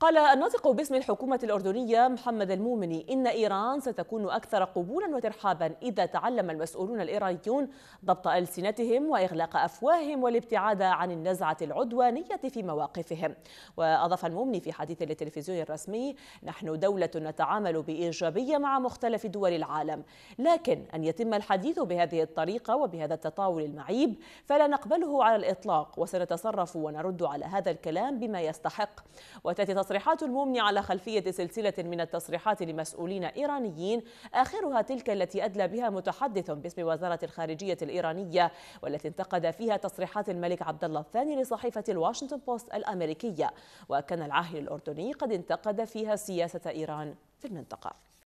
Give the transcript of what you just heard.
قال الناطق باسم الحكومة الأردنية محمد المومني إن إيران ستكون أكثر قبولا وترحابا إذا تعلم المسؤولون الإيرانيون ضبط ألسنتهم وإغلاق أفواههم والابتعاد عن النزعة العدوانية في مواقفهم. وأضاف المومني في حديث للتلفزيون الرسمي نحن دولة نتعامل بإيجابية مع مختلف دول العالم لكن أن يتم الحديث بهذه الطريقة وبهذا التطاول المعيب فلا نقبله على الإطلاق وسنتصرف ونرد على هذا الكلام بما يستحق. وتأتي تصريحات المومني على خلفية سلسلة من التصريحات لمسؤولين إيرانيين آخرها تلك التي أدلى بها متحدث باسم وزارة الخارجية الإيرانية والتي انتقد فيها تصريحات الملك عبد الله الثاني لصحيفة الواشنطن بوست الأمريكية. وكان العاهل الأردني قد انتقد فيها سياسة إيران في المنطقة.